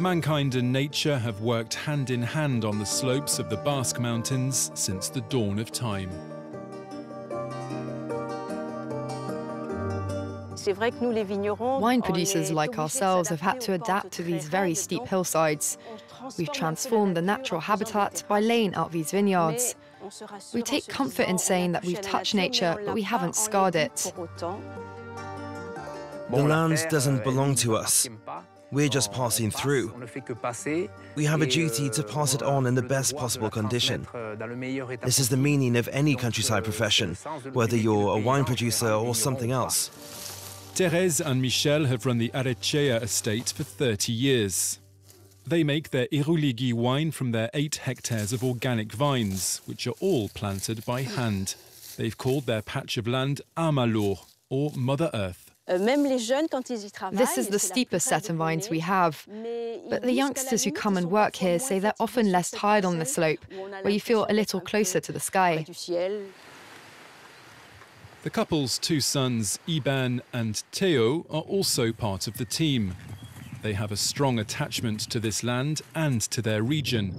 Mankind and nature have worked hand in hand on the slopes of the Basque Mountains since the dawn of time. Wine producers like ourselves have had to adapt to these very steep hillsides. We've transformed the natural habitat by laying out these vineyards. We take comfort in saying that we've touched nature, but we haven't scarred it. The land doesn't belong to us. We're just passing through. We have a duty to pass it on in the best possible condition. This is the meaning of any countryside profession, whether you're a wine producer or something else. Therese and Michel have run the Arretxea estate for 30 years. They make their Irouléguy wine from their eight hectares of organic vines, which are all planted by hand. They've called their patch of land Amalur, or Mother Earth. This is the steepest set of vines we have. But the youngsters who come and work here say they're often less tired on the slope, where you feel a little closer to the sky. The couple's two sons, Iban and Theo, are also part of the team. They have a strong attachment to this land and to their region.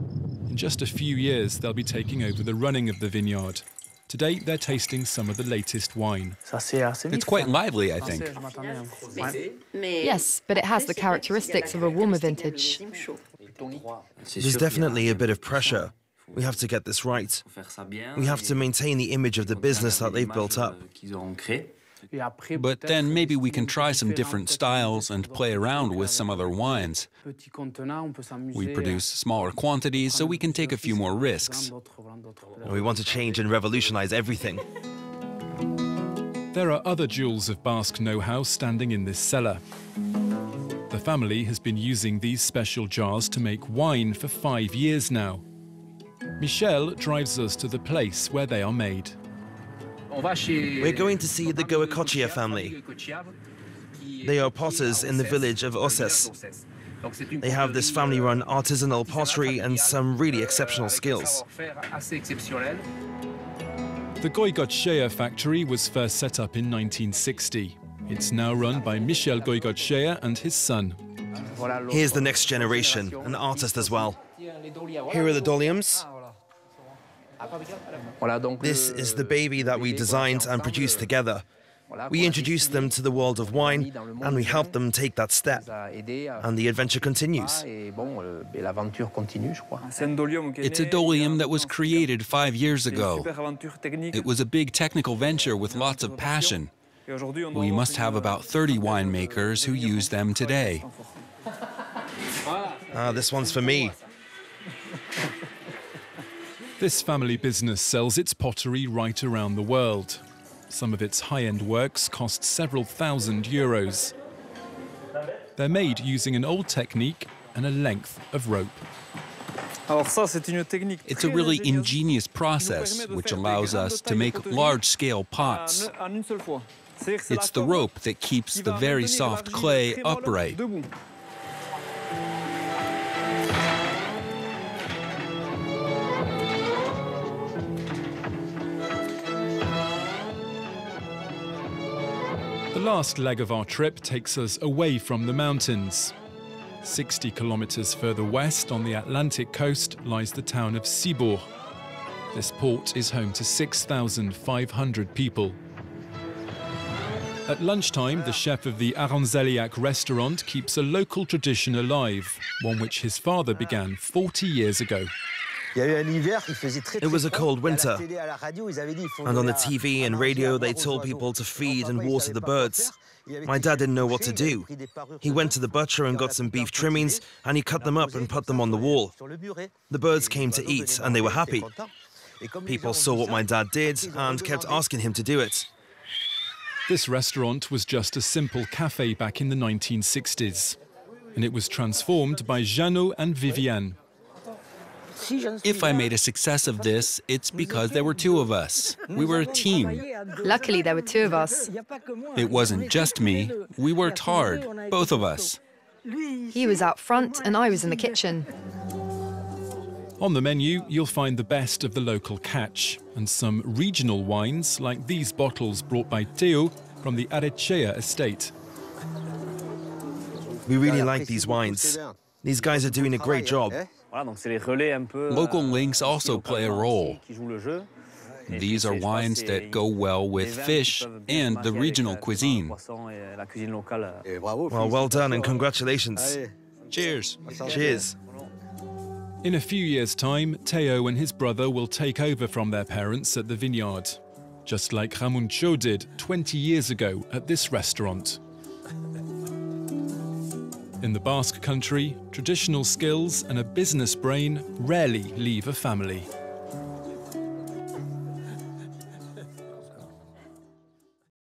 In just a few years, they'll be taking over the running of the vineyard. Today, they're tasting some of the latest wine. It's quite lively, I think. Yes, but it has the characteristics of a warmer vintage. There's definitely a bit of pressure. We have to get this right. We have to maintain the image of the business that they've built up. But then maybe we can try some different styles and play around with some other wines. We produce smaller quantities so we can take a few more risks. We want to change and revolutionize everything. There are other jewels of Basque know-how standing in this cellar. The family has been using these special jars to make wine for five years now. Michel drives us to the place where they are made. We're going to see the Goicoechea family. They are potters in the village of Osses. They have this family-run artisanal pottery and some really exceptional skills. The Goicoechea factory was first set up in 1960. It's now run by Michel Goicoechea and his son. Here's the next generation, an artist as well. Here are the doliums. This is the baby that we designed and produced together. We introduced them to the world of wine and we helped them take that step. And the adventure continues. It's a dolium that was created five years ago. It was a big technical venture with lots of passion. We must have about 30 winemakers who use them today. Ah, this one's for me. This family business sells its pottery right around the world. Some of its high-end works cost several thousand euros. They're made using an old technique and a length of rope. It's a really ingenious process which allows us to make large-scale pots. It's the rope that keeps the very soft clay upright. The last leg of our trip takes us away from the mountains. 60 kilometers further west on the Atlantic coast lies the town of Ciboure. This port is home to 6,500 people. At lunchtime, the chef of the Arrantzaleak restaurant keeps a local tradition alive, one which his father began 40 years ago. It was a cold winter, and on the TV and radio they told people to feed and water the birds. My dad didn't know what to do. He went to the butcher and got some beef trimmings, and he cut them up and put them on the wall. The birds came to eat, and they were happy. People saw what my dad did and kept asking him to do it. This restaurant was just a simple cafe back in the 1960s, and it was transformed by Jeannot and Viviane. If I made a success of this, it's because there were two of us. We were a team. Luckily, there were two of us. It wasn't just me. We worked hard, both of us. He was out front and I was in the kitchen. On the menu, you'll find the best of the local catch and some regional wines like these bottles brought by Teo from the Arretxea estate. We really like these wines. These guys are doing a great job. Local links also play a role. These are wines that go well with fish and the regional cuisine. Well, well done and congratulations. Cheers. Cheers. In a few years' time, Teo and his brother will take over from their parents at the vineyard, just like Ramuncho did 20 years ago at this restaurant. In the Basque country, traditional skills and a business brain rarely leave a family.